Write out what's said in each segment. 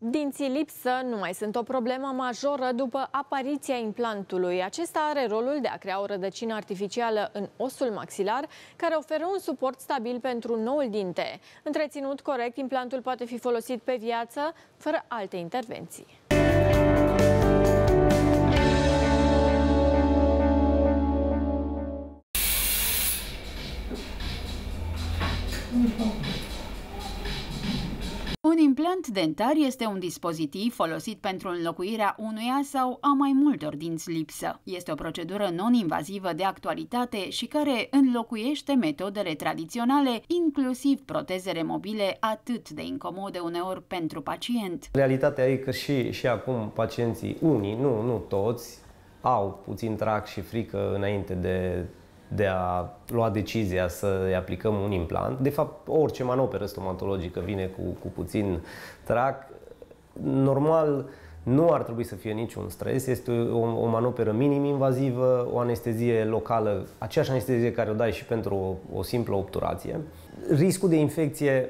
Dinții lipsă nu mai sunt o problemă majoră după apariția implantului. Acesta are rolul de a crea o rădăcină artificială în osul maxilar, care oferă un suport stabil pentru noul dinte. Întreținut corect, implantul poate fi folosit pe viață, fără alte intervenții. Un implant dentar este un dispozitiv folosit pentru înlocuirea unuia sau a mai multor dinți lipsă. Este o procedură non-invazivă de actualitate și care înlocuiește metodele tradiționale, inclusiv protezele mobile atât de incomode uneori pentru pacient. Realitatea e că și, și acum pacienții, unii, nu, nu toți, au puțin trac și frică înainte de de a lua decizia să-i aplicăm un implant. De fapt, orice manoperă stomatologică vine cu, cu puțin trac. Normal, nu ar trebui să fie niciun stres, este o, o manoperă minim-invazivă, o anestezie locală, aceeași anestezie care o dai și pentru o, o simplă obturație. Riscul de infecție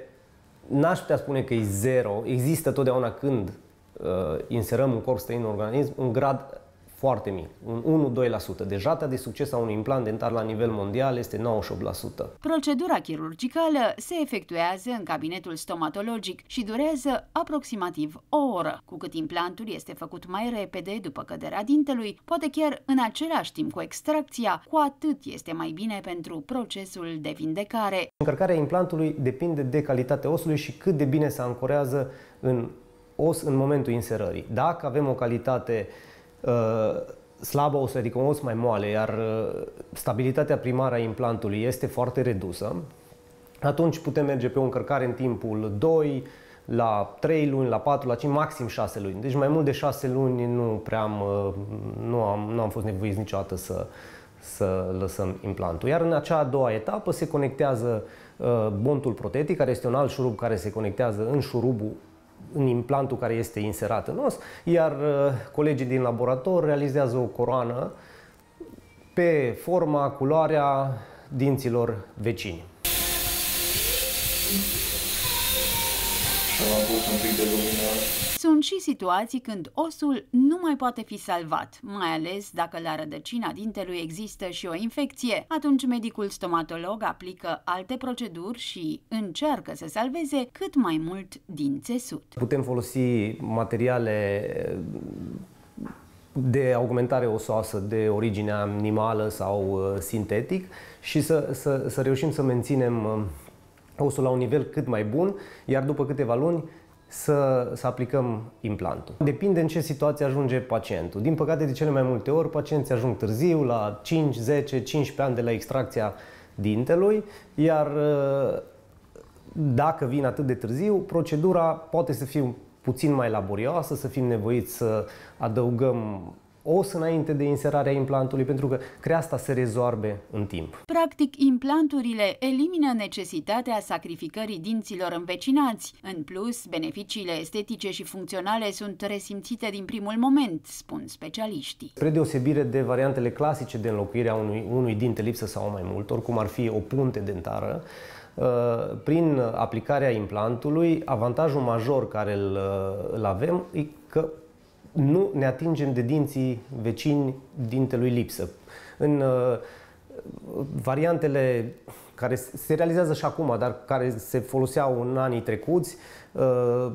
n-aș putea spune că e zero, există totdeauna când uh, inserăm un corp străin în organism, un grad foarte mic, un 1-2%. Deci rata de succes a unui implant dentar la nivel mondial este 98%. Procedura chirurgicală se efectuează în cabinetul stomatologic și durează aproximativ o oră. Cu cât implantul este făcut mai repede după căderea dintelui, poate chiar în același timp cu extracția, cu atât este mai bine pentru procesul de vindecare. Încărcarea implantului depinde de calitatea osului și cât de bine se ancorează în os în momentul inserării. Dacă avem o calitate Uh, slabă os, adică un os mai moale, iar uh, stabilitatea primară a implantului este foarte redusă, atunci putem merge pe o încărcare în timpul 2, la 3 luni, la 4, la 5, maxim 6 luni. Deci mai mult de 6 luni nu prea am, uh, nu am, nu am fost nevoiți niciodată să, să lăsăm implantul. Iar în acea a doua etapă se conectează bontul protetic, care este un alt șurub care se conectează în șurubul în implantul care este inserat în os, iar uh, colegii din laborator realizează o coroană pe forma, culoarea dinților vecini. Am avut un pic de lumină sunt și situații când osul nu mai poate fi salvat, mai ales dacă la rădăcina dintelui există și o infecție. Atunci medicul stomatolog aplică alte proceduri și încearcă să salveze cât mai mult din țesut. Putem folosi materiale de augmentare osoasă de origine animală sau uh, sintetic și să, să, să reușim să menținem uh, osul la un nivel cât mai bun, iar după câteva luni să, să aplicăm implantul. Depinde în ce situație ajunge pacientul. Din păcate, de cele mai multe ori, pacienții ajung târziu, la 5, 10, 15 ani de la extracția dintelui, iar uh, dacă vin atât de târziu, procedura poate să fie puțin mai laborioasă, să fim nevoiți să adăugăm os înainte de inserarea implantului, pentru că creasta se rezorbe în timp. Practic, implanturile elimină necesitatea sacrificării dinților învecinați. În plus, beneficiile estetice și funcționale sunt resimțite din primul moment, spun specialiștii. Spre deosebire de variantele clasice de înlocuire a unui, unui dinte lipsă sau mai mult, oricum ar fi o punte dentară, uh, prin aplicarea implantului, avantajul major care îl, îl avem e că nu ne atingem de dinții vecini dintelui lipsă. În uh, variantele care se realizează și acum, dar care se foloseau în anii trecuți, uh,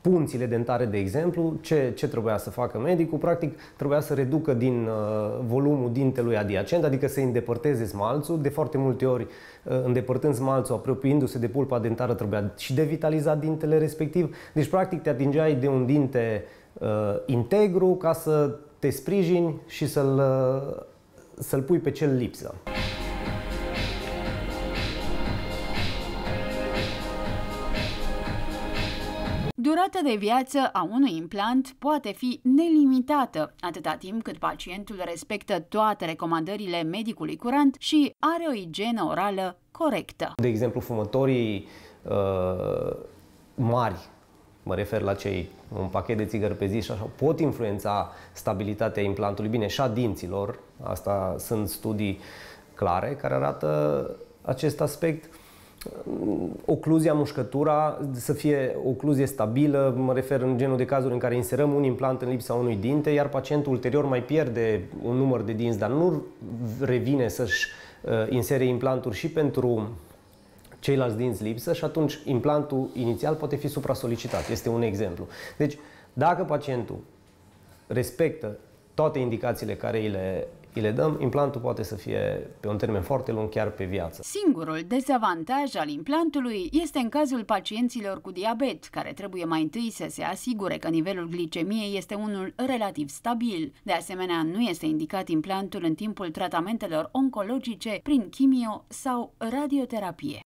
punțile dentare, de exemplu, ce, ce trebuia să facă medicul? Practic, trebuia să reducă din uh, volumul dintelui adiacent, adică să îndepărteze smalțul. De foarte multe ori, uh, îndepărtând smalțul, apropiindu-se de pulpa dentară, trebuia și devitalizat dintele respectiv. Deci, practic, te atingeai de un dinte uh, integru ca să te sprijini și să-l, uh, să-l pui pe cel lipsă. Durata de viață a unui implant poate fi nelimitată, atâta timp cât pacientul respectă toate recomandările medicului curant și are o igienă orală corectă. De exemplu, fumătorii uh, mari, mă refer la cei un pachet de țigări pe zi și așa, pot influența stabilitatea implantului, bine, și a dinților, asta sunt studii clare care arată acest aspect. ocluzia, mușcătura, să fie o ocluzie stabilă, mă refer în genul de cazuri în care inserăm un implant în lipsa unui dinte, iar pacientul ulterior mai pierde un număr de dinți, dar nu revine să-și uh, insere implanturi și pentru ceilalți dinți lipsă și atunci implantul inițial poate fi supra-solicitat. Este un exemplu. Deci, dacă pacientul respectă toate indicațiile care îi le, îi le dăm, implantul poate să fie pe un termen foarte lung, chiar pe viață. Singurul dezavantaj al implantului este în cazul pacienților cu diabet, care trebuie mai întâi să se asigure că nivelul glicemiei este unul relativ stabil. De asemenea, nu este indicat implantul în timpul tratamentelor oncologice prin chimio sau radioterapie.